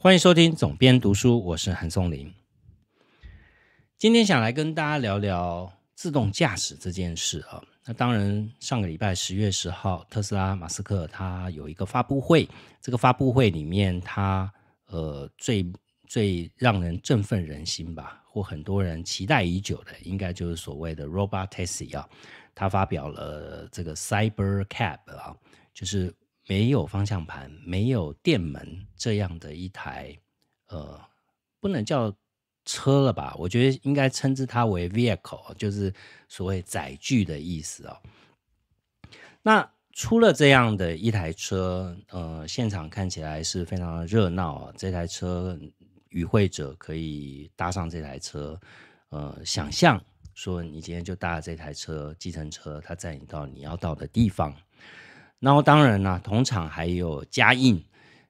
欢迎收听总编读书，我是韩松林。今天想来跟大家聊聊自动驾驶这件事啊。那当然，上个礼拜十月十号，特斯拉马斯克他有一个发布会，这个发布会里面，他呃最最让人振奋人心吧，或很多人期待已久的，应该就是所谓的 Robot Taxi 啊。他发表了这个 Cyber Cab 啊，就是没有方向盘、没有电门这样的一台呃，不能叫车了吧？我觉得应该称之它为 vehicle，就是所谓载具的意思哦。那出了这样的一台车，呃，现场看起来是非常的热闹啊。这台车与会者可以搭上这台车，呃，想象。说你今天就搭这台车，计程车，它载你到你要到的地方。然后当然呢，同场还有嘉印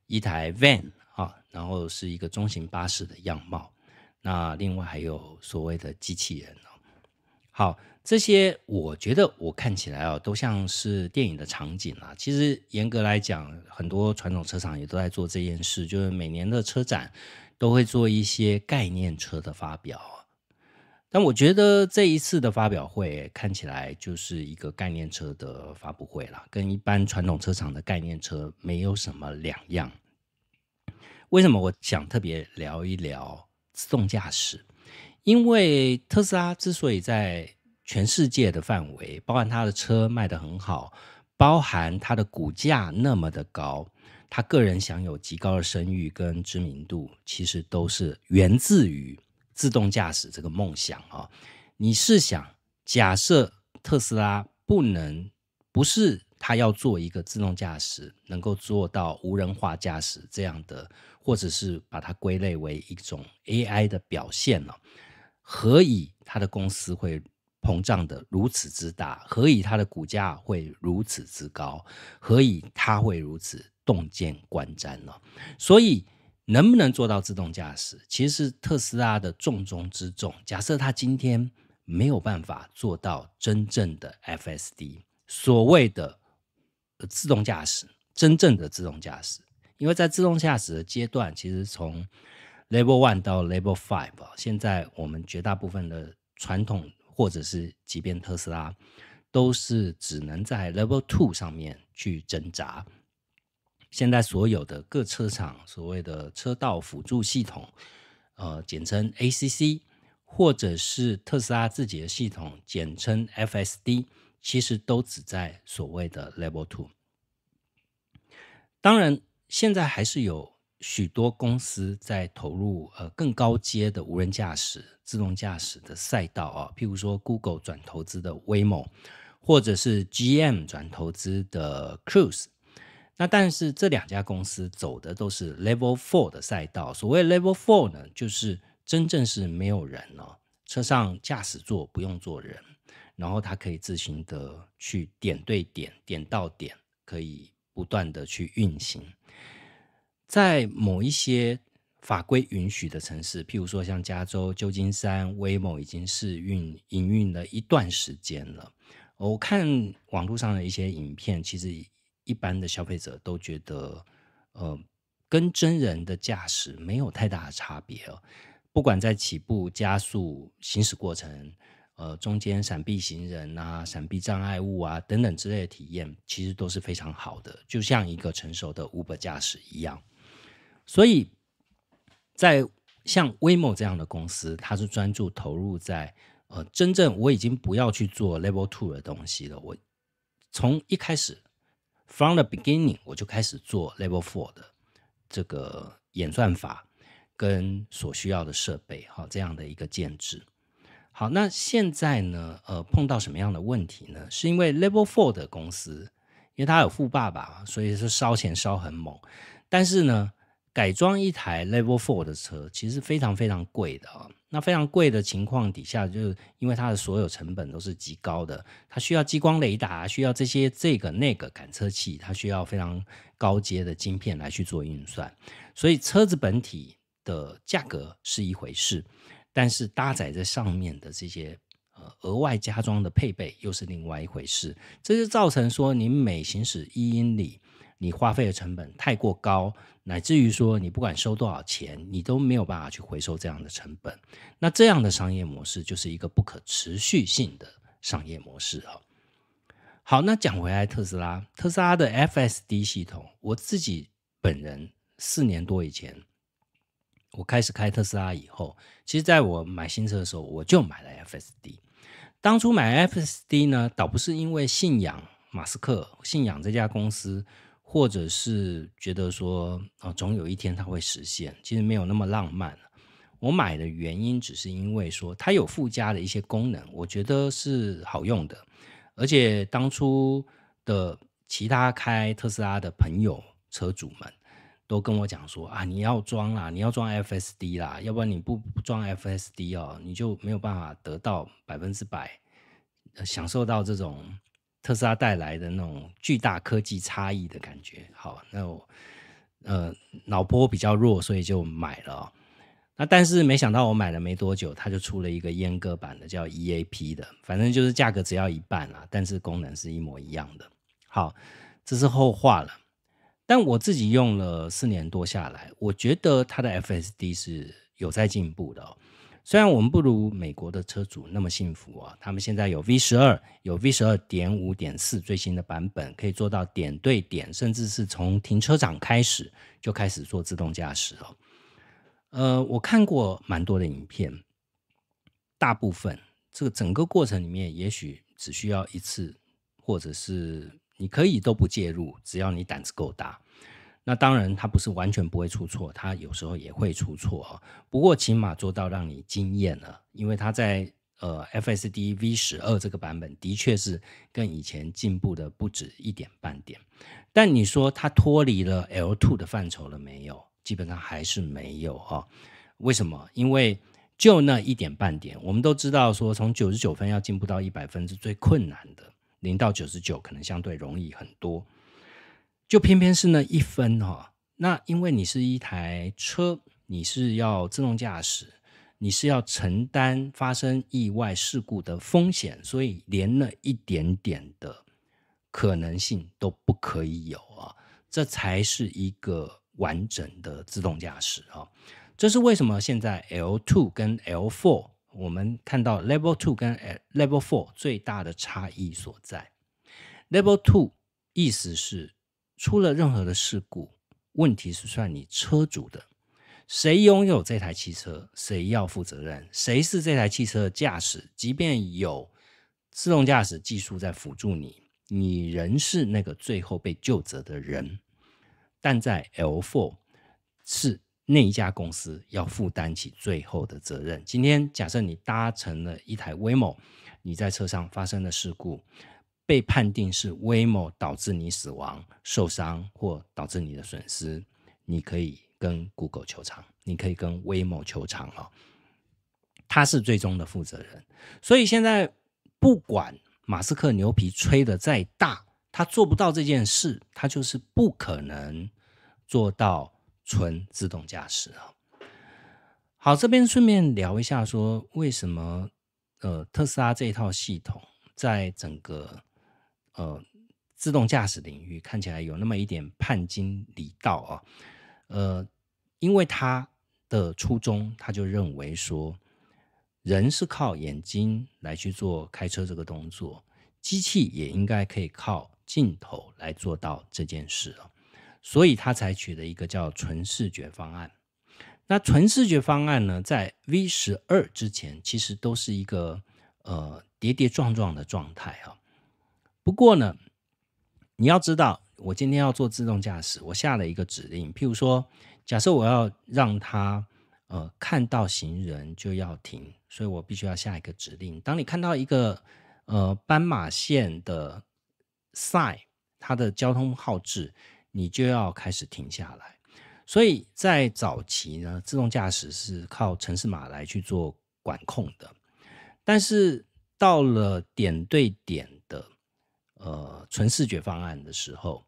一台 van 啊，然后是一个中型巴士的样貌。那另外还有所谓的机器人哦。好，这些我觉得我看起来哦，都像是电影的场景啊。其实严格来讲，很多传统车厂也都在做这件事，就是每年的车展都会做一些概念车的发表。但我觉得这一次的发表会看起来就是一个概念车的发布会了，跟一般传统车厂的概念车没有什么两样。为什么我想特别聊一聊自动驾驶？因为特斯拉之所以在全世界的范围，包含它的车卖得很好，包含它的股价那么的高，他个人享有极高的声誉跟知名度，其实都是源自于。自动驾驶这个梦想啊，你试想，假设特斯拉不能，不是他要做一个自动驾驶，能够做到无人化驾驶这样的，或者是把它归类为一种 AI 的表现呢？何以他的公司会膨胀的如此之大？何以他的股价会如此之高？何以他会如此洞见观瞻呢？所以。能不能做到自动驾驶，其实是特斯拉的重中之重。假设它今天没有办法做到真正的 FSD，所谓的自动驾驶，真正的自动驾驶，因为在自动驾驶的阶段，其实从 Level One 到 Level Five，现在我们绝大部分的传统或者是即便特斯拉，都是只能在 Level Two 上面去挣扎。现在所有的各车厂所谓的车道辅助系统，呃，简称 ACC，或者是特斯拉自己的系统，简称 FSD，其实都只在所谓的 Level Two。当然，现在还是有许多公司在投入呃更高阶的无人驾驶、自动驾驶的赛道啊，譬如说 Google 转投资的 Waymo，或者是 GM 转投资的 Cruise。那但是这两家公司走的都是 Level Four 的赛道。所谓 Level Four 呢，就是真正是没有人哦，车上驾驶座不用坐人，然后它可以自行的去点对点、点到点，可以不断的去运行。在某一些法规允许的城市，譬如说像加州旧金山，Waymo 已经试运营运了一段时间了。我看网络上的一些影片，其实。一般的消费者都觉得，呃，跟真人的驾驶没有太大的差别哦。不管在起步、加速、行驶过程，呃，中间闪避行人啊、闪避障碍物啊等等之类的体验，其实都是非常好的，就像一个成熟的 Uber 驾驶一样。所以，在像 Waymo 这样的公司，它是专注投入在呃，真正我已经不要去做 Level Two 的东西了。我从一开始。From the beginning，我就开始做 Level Four 的这个演算法跟所需要的设备，哈，这样的一个建制。好，那现在呢，呃，碰到什么样的问题呢？是因为 Level Four 的公司，因为他有富爸爸，所以是烧钱烧很猛，但是呢。改装一台 Level Four 的车，其实非常非常贵的啊。那非常贵的情况底下，就是因为它的所有成本都是极高的，它需要激光雷达，需要这些这个那个感测器，它需要非常高阶的晶片来去做运算。所以车子本体的价格是一回事，但是搭载在上面的这些呃额外加装的配备又是另外一回事。这就造成说，您每行驶一英里。你花费的成本太过高，乃至于说你不管收多少钱，你都没有办法去回收这样的成本。那这样的商业模式就是一个不可持续性的商业模式啊。好，那讲回来，特斯拉，特斯拉的 FSD 系统，我自己本人四年多以前，我开始开特斯拉以后，其实在我买新车的时候，我就买了 FSD。当初买 FSD 呢，倒不是因为信仰马斯克、信仰这家公司。或者是觉得说啊，总有一天它会实现，其实没有那么浪漫。我买的原因只是因为说它有附加的一些功能，我觉得是好用的。而且当初的其他开特斯拉的朋友、车主们都跟我讲说啊，你要装啦，你要装 FSD 啦，要不然你不装 FSD 哦，你就没有办法得到百分之百享受到这种。特斯拉带来的那种巨大科技差异的感觉，好，那我呃脑波比较弱，所以就买了。那但是没想到我买了没多久，它就出了一个阉割版的，叫 EAP 的，反正就是价格只要一半啦，但是功能是一模一样的。好，这是后话了。但我自己用了四年多下来，我觉得它的 FSD 是有在进步的哦。虽然我们不如美国的车主那么幸福啊，他们现在有 V 十二，有 V 十二点五点四最新的版本，可以做到点对点，甚至是从停车场开始就开始做自动驾驶哦。呃，我看过蛮多的影片，大部分这个整个过程里面，也许只需要一次，或者是你可以都不介入，只要你胆子够大。那当然，它不是完全不会出错，它有时候也会出错啊。不过起码做到让你惊艳了，因为它在呃 FSD V 十二这个版本的确是跟以前进步的不止一点半点。但你说它脱离了 L two 的范畴了没有？基本上还是没有啊。为什么？因为就那一点半点，我们都知道说从九十九分要进步到一百分是最困难的，零到九十九可能相对容易很多。就偏偏是那一分哈，那因为你是一台车，你是要自动驾驶，你是要承担发生意外事故的风险，所以连那一点点的可能性都不可以有啊，这才是一个完整的自动驾驶啊。这是为什么现在 L two 跟 L four 我们看到 Level two 跟 Level four 最大的差异所在。Level two 意思是。出了任何的事故，问题是算你车主的。谁拥有这台汽车，谁要负责任。谁是这台汽车的驾驶？即便有自动驾驶技术在辅助你，你仍是那个最后被救责的人。但在 L4 是那一家公司要负担起最后的责任。今天假设你搭乘了一台 w a m o 你在车上发生了事故。被判定是 Waymo 导致你死亡、受伤或导致你的损失，你可以跟 Google 求偿，你可以跟 Waymo 求偿哦。他是最终的负责人。所以现在不管马斯克牛皮吹的再大，他做不到这件事，他就是不可能做到纯自动驾驶啊。好，这边顺便聊一下，说为什么呃特斯拉这一套系统在整个呃，自动驾驶领域看起来有那么一点叛经离道啊，呃，因为他的初衷，他就认为说，人是靠眼睛来去做开车这个动作，机器也应该可以靠镜头来做到这件事啊，所以他采取了一个叫纯视觉方案。那纯视觉方案呢，在 V 十二之前，其实都是一个呃跌跌撞撞的状态啊。不过呢，你要知道，我今天要做自动驾驶，我下了一个指令，譬如说，假设我要让它呃看到行人就要停，所以我必须要下一个指令。当你看到一个呃斑马线的塞它的交通号志，你就要开始停下来。所以在早期呢，自动驾驶是靠城市码来去做管控的，但是到了点对点。呃，纯视觉方案的时候，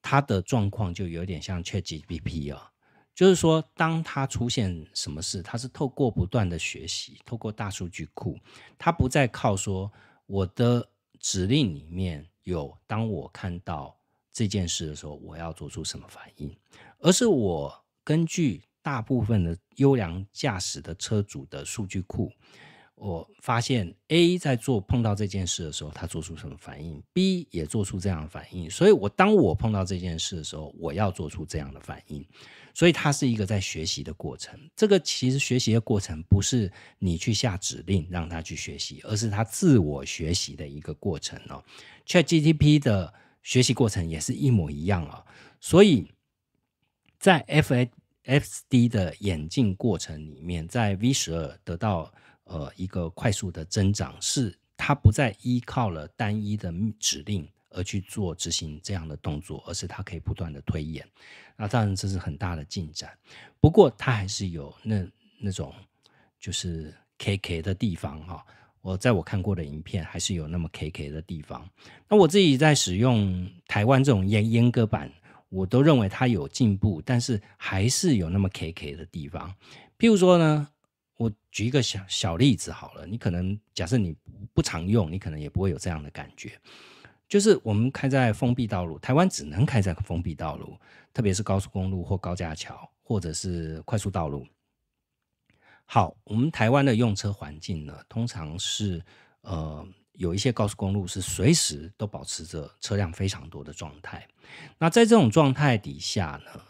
它的状况就有点像 ChatGPT 啊，就是说，当它出现什么事，它是透过不断的学习，透过大数据库，它不再靠说我的指令里面有，当我看到这件事的时候，我要做出什么反应，而是我根据大部分的优良驾驶的车主的数据库。我发现 A 在做碰到这件事的时候，他做出什么反应？B 也做出这样的反应。所以，我当我碰到这件事的时候，我要做出这样的反应。所以，它是一个在学习的过程。这个其实学习的过程不是你去下指令让他去学习，而是他自我学习的一个过程哦。ChatGPT 的学习过程也是一模一样啊。所以在 FAFD 的演进过程里面，在 V 十二得到。呃，一个快速的增长，是它不再依靠了单一的指令而去做执行这样的动作，而是它可以不断的推演。那当然这是很大的进展，不过它还是有那那种就是 K K 的地方哈。我在我看过的影片，还是有那么 K K 的地方。那我自己在使用台湾这种阉阉割版，我都认为它有进步，但是还是有那么 K K 的地方。譬如说呢。我举一个小小例子好了，你可能假设你不常用，你可能也不会有这样的感觉。就是我们开在封闭道路，台湾只能开在封闭道路，特别是高速公路或高架桥，或者是快速道路。好，我们台湾的用车环境呢，通常是呃有一些高速公路是随时都保持着车辆非常多的状态。那在这种状态底下呢，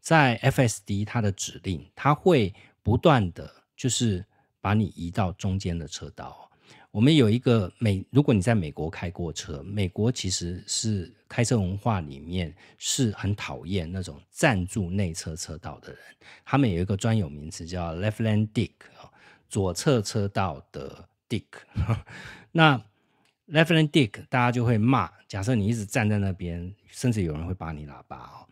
在 FSD 它的指令，它会不断的。就是把你移到中间的车道。我们有一个美，如果你在美国开过车，美国其实是开车文化里面是很讨厌那种占住内侧车道的人。他们有一个专有名词叫 left lane dick 啊，左侧车道的 dick。那 left lane dick 大家就会骂。假设你一直站在那边，甚至有人会把你喇叭哦。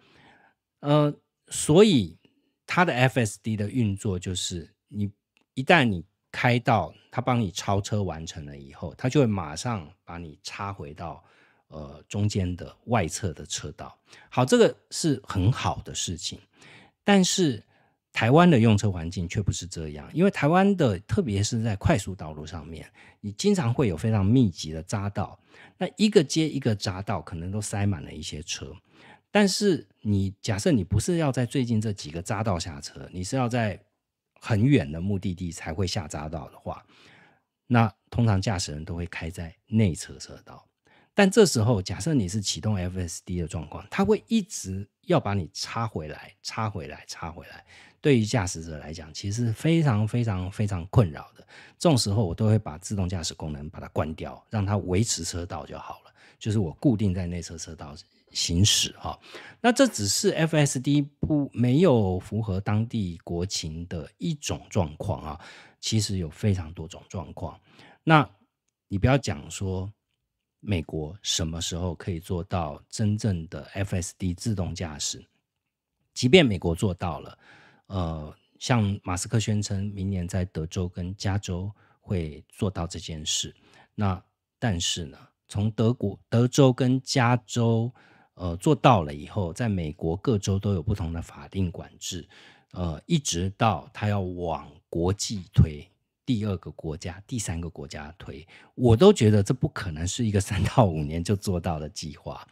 呃，所以它的 FSD 的运作就是。你一旦你开到他帮你超车完成了以后，他就会马上把你插回到呃中间的外侧的车道。好，这个是很好的事情。但是台湾的用车环境却不是这样，因为台湾的特别是在快速道路上面，你经常会有非常密集的匝道，那一个接一个匝道可能都塞满了一些车。但是你假设你不是要在最近这几个匝道下车，你是要在很远的目的地才会下匝道的话，那通常驾驶人都会开在内侧车道。但这时候，假设你是启动 FSD 的状况，它会一直要把你插回来、插回来、插回来。对于驾驶者来讲，其实非常非常非常困扰的。这种时候，我都会把自动驾驶功能把它关掉，让它维持车道就好了。就是我固定在内侧车道。行驶哈，那这只是 FSD 不没有符合当地国情的一种状况啊，其实有非常多种状况。那你不要讲说美国什么时候可以做到真正的 FSD 自动驾驶，即便美国做到了，呃，像马斯克宣称明年在德州跟加州会做到这件事，那但是呢，从德国德州跟加州。呃，做到了以后，在美国各州都有不同的法定管制，呃，一直到他要往国际推，第二个国家、第三个国家推，我都觉得这不可能是一个三到五年就做到的计划。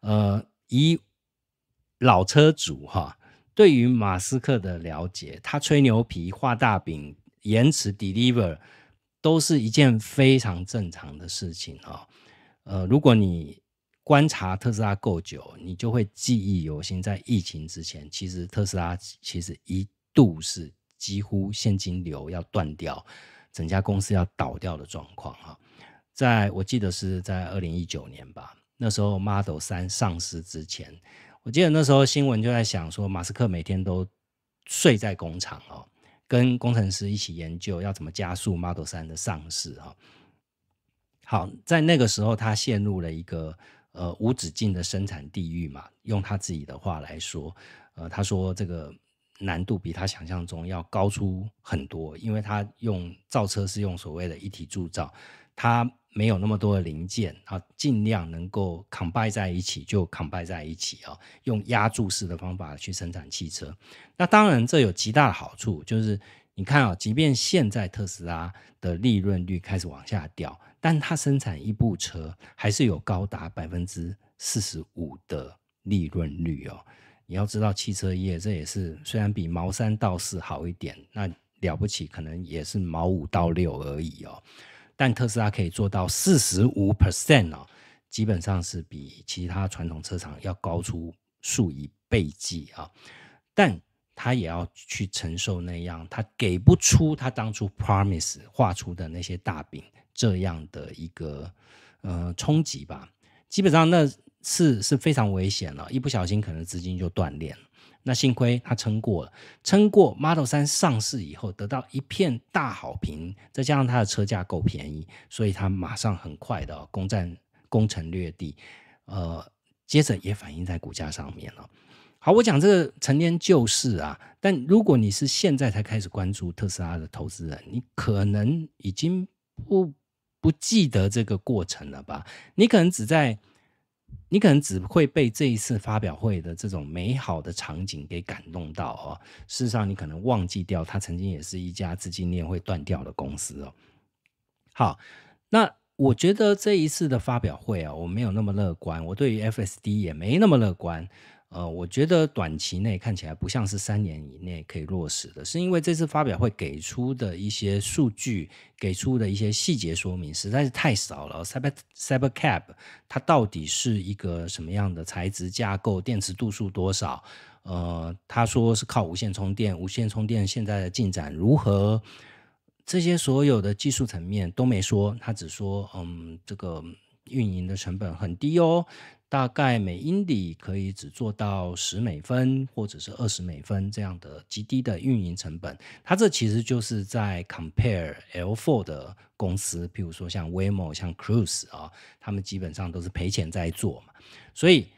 呃，以老车主哈，对于马斯克的了解，他吹牛皮、画大饼、延迟 deliver，都是一件非常正常的事情啊。呃，如果你观察特斯拉够久，你就会记忆犹新。在疫情之前，其实特斯拉其实一度是几乎现金流要断掉，整家公司要倒掉的状况哈。在我记得是在二零一九年吧，那时候 Model 三上市之前，我记得那时候新闻就在想说，马斯克每天都睡在工厂哦，跟工程师一起研究要怎么加速 Model 三的上市哈。好，在那个时候，他陷入了一个。呃，无止境的生产地狱嘛，用他自己的话来说，呃，他说这个难度比他想象中要高出很多，因为他用造车是用所谓的一体铸造，他没有那么多的零件啊，尽量能够 combine 在一起就 combine 在一起啊，用压铸式的方法去生产汽车。那当然这有极大的好处，就是你看啊，即便现在特斯拉的利润率开始往下掉。但它生产一部车还是有高达百分之四十五的利润率哦。你要知道，汽车业这也是虽然比毛三到四好一点，那了不起可能也是毛五到六而已哦。但特斯拉可以做到四十五 percent 哦，基本上是比其他传统车厂要高出数以倍计啊。但他也要去承受那样他给不出他当初 promise 画出的那些大饼这样的一个呃冲击吧。基本上那是是非常危险了，一不小心可能资金就断裂了。那幸亏他撑过了，撑过 Model 三上市以后得到一片大好评，再加上它的车价够便宜，所以它马上很快的攻占攻城略地，呃，接着也反映在股价上面了。好，我讲这个陈年旧事啊，但如果你是现在才开始关注特斯拉的投资人，你可能已经不不记得这个过程了吧？你可能只在。你可能只会被这一次发表会的这种美好的场景给感动到哦。事实上，你可能忘记掉，它曾经也是一家资金链会断掉的公司哦。好，那我觉得这一次的发表会啊，我没有那么乐观，我对于 FSD 也没那么乐观。呃，我觉得短期内看起来不像是三年以内可以落实的，是因为这次发表会给出的一些数据，给出的一些细节说明实在是太少了。Cyber Cybercab 它到底是一个什么样的材质架构，电池度数多少？呃，他说是靠无线充电，无线充电现在的进展如何？这些所有的技术层面都没说，他只说，嗯，这个运营的成本很低哦。大概每英里可以只做到十美分或者是二十美分这样的极低的运营成本，它这其实就是在 compare L4 的公司，譬如说像 Waymo、像 Cruise 啊，他们基本上都是赔钱在做嘛。所以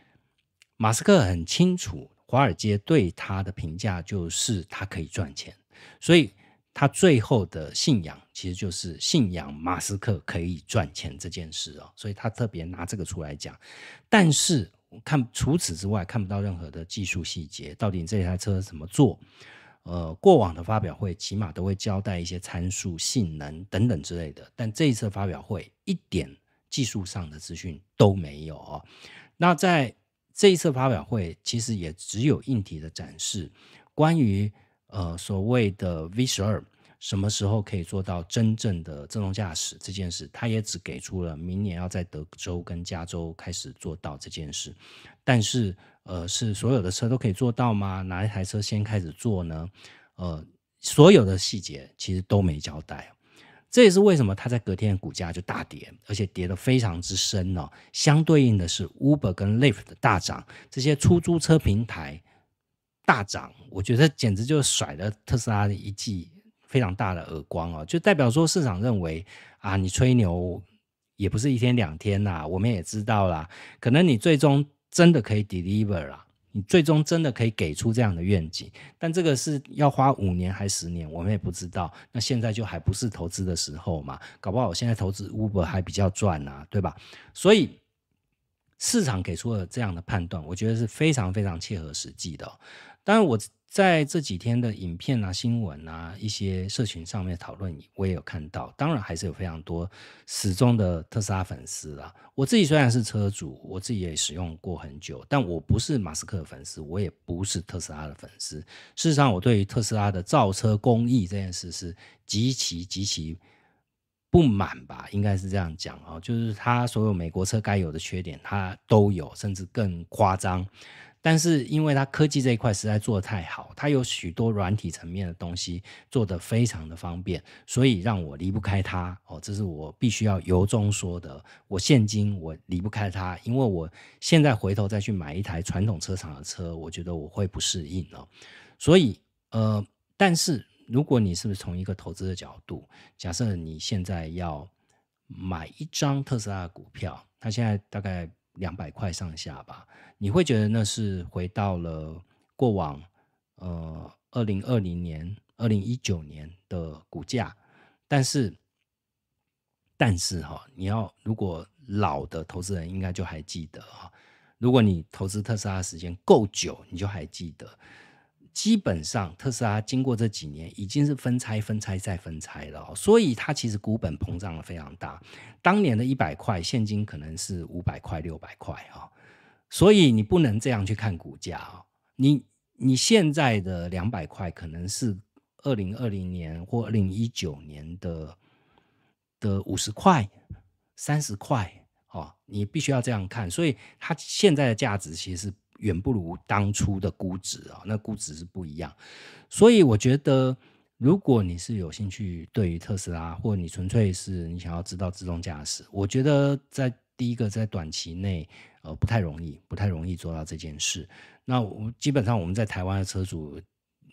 马斯克很清楚，华尔街对他的评价就是他可以赚钱，所以。他最后的信仰其实就是信仰马斯克可以赚钱这件事哦，所以他特别拿这个出来讲。但是看除此之外看不到任何的技术细节，到底这台车怎么做？呃，过往的发表会起码都会交代一些参数、性能等等之类的，但这一次发表会一点技术上的资讯都没有哦。那在这一次发表会，其实也只有硬体的展示，关于。呃，所谓的 V 十二什么时候可以做到真正的自动驾驶这件事，他也只给出了明年要在德州跟加州开始做到这件事。但是，呃，是所有的车都可以做到吗？哪一台车先开始做呢？呃，所有的细节其实都没交代。这也是为什么它在隔天股价就大跌，而且跌得非常之深呢？相对应的是 Uber 跟 Lyft 的大涨，这些出租车平台。大涨，我觉得简直就甩了特斯拉的一记非常大的耳光哦，就代表说市场认为啊，你吹牛也不是一天两天呐，我们也知道啦，可能你最终真的可以 deliver 啦，你最终真的可以给出这样的愿景，但这个是要花五年还十年，我们也不知道。那现在就还不是投资的时候嘛，搞不好我现在投资 Uber 还比较赚呐，对吧？所以市场给出了这样的判断，我觉得是非常非常切合实际的。当然，我在这几天的影片啊、新闻啊、一些社群上面讨论，我也有看到。当然，还是有非常多始终的特斯拉粉丝啦。我自己虽然是车主，我自己也使用过很久，但我不是马斯克粉丝，我也不是特斯拉的粉丝。事实上，我对于特斯拉的造车工艺这件事是极其极其不满吧，应该是这样讲啊，就是它所有美国车该有的缺点，它都有，甚至更夸张。但是，因为它科技这一块实在做的太好，它有许多软体层面的东西做得非常的方便，所以让我离不开它哦。这是我必须要由衷说的。我现今我离不开它，因为我现在回头再去买一台传统车厂的车，我觉得我会不适应哦。所以，呃，但是如果你是不是从一个投资的角度，假设你现在要买一张特斯拉的股票，它现在大概。两百块上下吧，你会觉得那是回到了过往，呃，二零二零年、二零一九年的股价。但是，但是哈，你要如果老的投资人应该就还记得哈，如果你投资特斯拉时间够久，你就还记得。基本上，特斯拉经过这几年已经是分拆、分拆再分拆了，所以它其实股本膨胀了非常大。当年的一百块，现金可能是五百块、六百块啊。所以你不能这样去看股价啊！你你现在的两百块可能是二零二零年或二零一九年的的五十块、三十块哦，你必须要这样看。所以它现在的价值其实远不如当初的估值啊，那估值是不一样。所以我觉得，如果你是有兴趣对于特斯拉，或你纯粹是你想要知道自动驾驶，我觉得在第一个在短期内。呃，不太容易，不太容易做到这件事。那我基本上我们在台湾的车主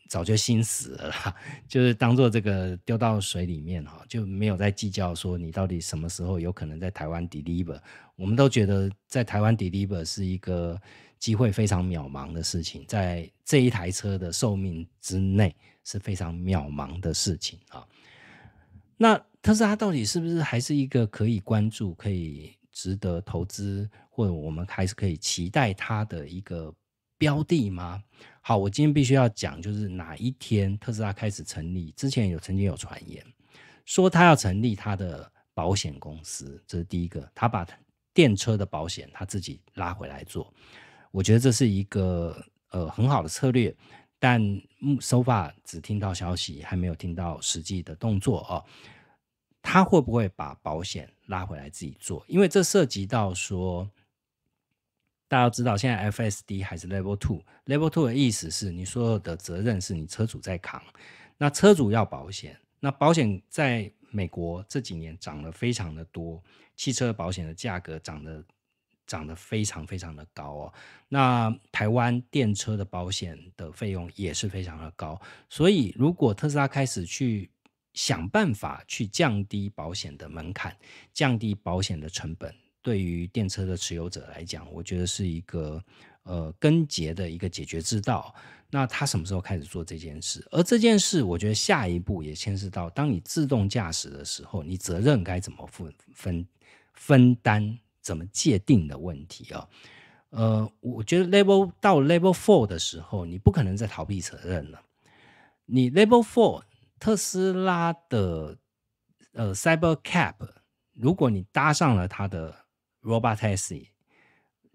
早就心死了，就是当做这个丢到水里面哈，就没有再计较说你到底什么时候有可能在台湾 deliver。我们都觉得在台湾 deliver 是一个机会非常渺茫的事情，在这一台车的寿命之内是非常渺茫的事情啊。那特斯拉到底是不是还是一个可以关注、可以？值得投资，或者我们还是可以期待它的一个标的吗？好，我今天必须要讲，就是哪一天特斯拉开始成立之前，有曾经有传言说他要成立他的保险公司，这是第一个，他把电车的保险他自己拉回来做，我觉得这是一个呃很好的策略，但 so far 只听到消息，还没有听到实际的动作哦。他会不会把保险拉回来自己做？因为这涉及到说，大家知道现在 FSD 还是 Level Two，Level Two 的意思是你所有的责任是你车主在扛，那车主要保险，那保险在美国这几年涨得非常的多，汽车保险的价格涨得涨得非常非常的高哦。那台湾电车的保险的费用也是非常的高，所以如果特斯拉开始去想办法去降低保险的门槛，降低保险的成本，对于电车的持有者来讲，我觉得是一个呃根结的一个解决之道。那他什么时候开始做这件事？而这件事，我觉得下一步也牵涉到，当你自动驾驶的时候，你责任该怎么分分分担，怎么界定的问题啊？呃，我觉得 Level 到 Level Four 的时候，你不可能再逃避责任了。你 Level Four。特斯拉的呃 Cyber Cap，如果你搭上了它的 Robot Taxi，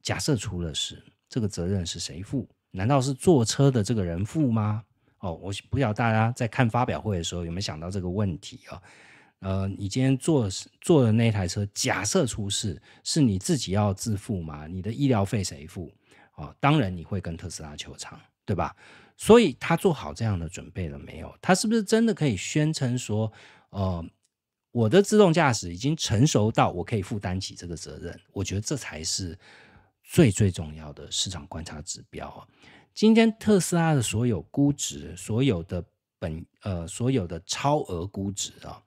假设出了事，这个责任是谁负？难道是坐车的这个人负吗？哦，我不晓得大家在看发表会的时候有没有想到这个问题啊？呃，你今天坐坐的那台车，假设出事，是你自己要自负吗？你的医疗费谁付？哦，当然你会跟特斯拉求偿，对吧？所以他做好这样的准备了没有？他是不是真的可以宣称说，呃，我的自动驾驶已经成熟到我可以负担起这个责任？我觉得这才是最最重要的市场观察指标啊！今天特斯拉的所有估值，所有的本呃，所有的超额估值啊，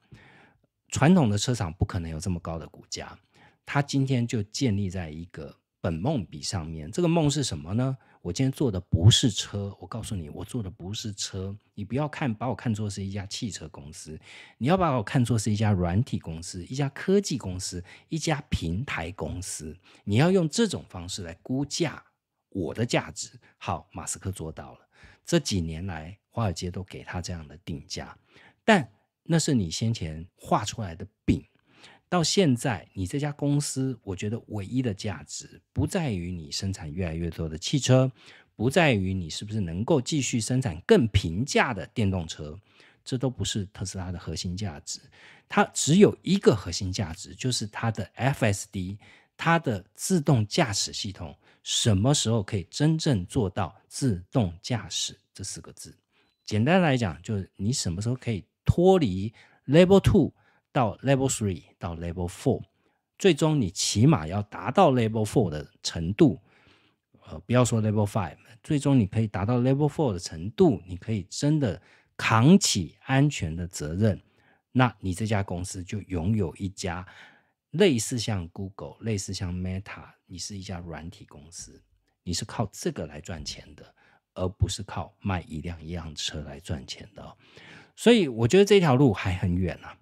传统的车厂不可能有这么高的股价，它今天就建立在一个本梦比上面。这个梦是什么呢？我今天坐的不是车，我告诉你，我坐的不是车。你不要看把我看作是一家汽车公司，你要把我看作是一家软体公司、一家科技公司、一家平台公司。你要用这种方式来估价我的价值。好，马斯克做到了。这几年来，华尔街都给他这样的定价，但那是你先前画出来的饼。到现在，你这家公司，我觉得唯一的价值不在于你生产越来越多的汽车，不在于你是不是能够继续生产更平价的电动车，这都不是特斯拉的核心价值。它只有一个核心价值，就是它的 FSD，它的自动驾驶系统什么时候可以真正做到自动驾驶这四个字？简单来讲，就是你什么时候可以脱离 Level Two。到 Level Three 到 Level Four，最终你起码要达到 Level Four 的程度，呃，不要说 Level Five，最终你可以达到 Level Four 的程度，你可以真的扛起安全的责任，那你这家公司就拥有一家类似像 Google、类似像 Meta，你是一家软体公司，你是靠这个来赚钱的，而不是靠卖一辆一辆车来赚钱的。所以我觉得这条路还很远啊。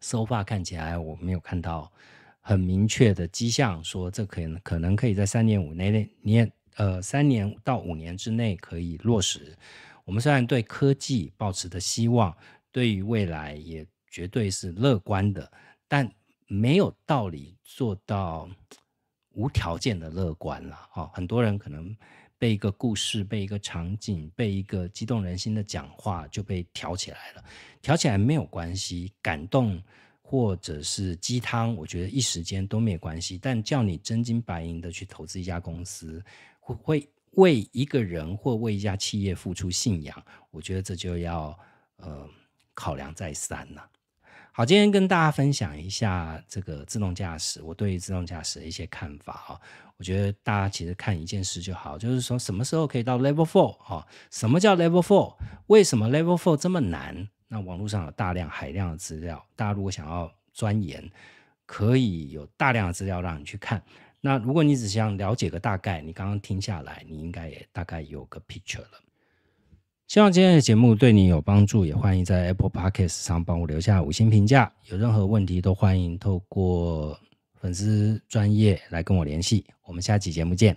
so far 看起来我没有看到很明确的迹象，说这可能可能可以在三年五内年呃三年到五年之内可以落实。我们虽然对科技保持的希望，对于未来也绝对是乐观的，但没有道理做到无条件的乐观了。哦，很多人可能被一个故事、被一个场景、被一个激动人心的讲话就被挑起来了。挑起来没有关系，感动或者是鸡汤，我觉得一时间都没有关系。但叫你真金白银的去投资一家公司，会会为一个人或为一家企业付出信仰，我觉得这就要呃考量再三了。好，今天跟大家分享一下这个自动驾驶，我对自动驾驶的一些看法啊。我觉得大家其实看一件事就好，就是说什么时候可以到 Level Four 啊？什么叫 Level Four？为什么 Level Four 这么难？那网络上有大量海量的资料，大家如果想要钻研，可以有大量的资料让你去看。那如果你只想了解个大概，你刚刚听下来，你应该也大概有个 picture 了。希望今天的节目对你有帮助，也欢迎在 Apple Podcast 上帮我留下五星评价。有任何问题都欢迎透过粉丝专业来跟我联系。我们下期节目见。